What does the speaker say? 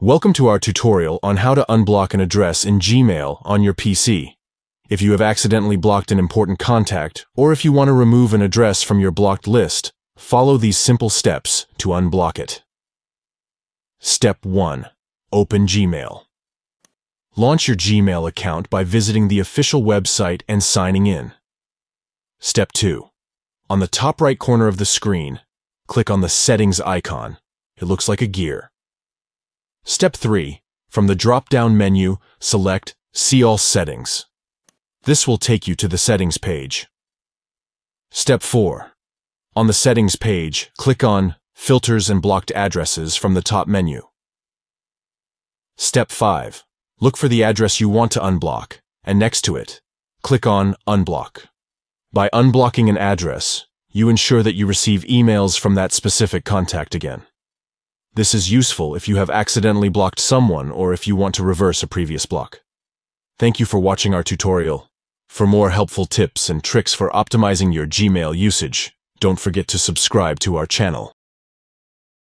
Welcome to our tutorial on how to unblock an address in Gmail on your PC. If you have accidentally blocked an important contact, or if you want to remove an address from your blocked list, follow these simple steps to unblock it. Step 1. Open Gmail. Launch your Gmail account by visiting the official website and signing in. Step 2. On the top right corner of the screen, click on the Settings icon. It looks like a gear. Step 3. From the drop-down menu, select See All Settings. This will take you to the Settings page. Step 4. On the Settings page, click on Filters and Blocked Addresses from the top menu. Step 5. Look for the address you want to unblock, and next to it, click on Unblock. By unblocking an address, you ensure that you receive emails from that specific contact again. This is useful if you have accidentally blocked someone or if you want to reverse a previous block. Thank you for watching our tutorial. For more helpful tips and tricks for optimizing your Gmail usage, don't forget to subscribe to our channel.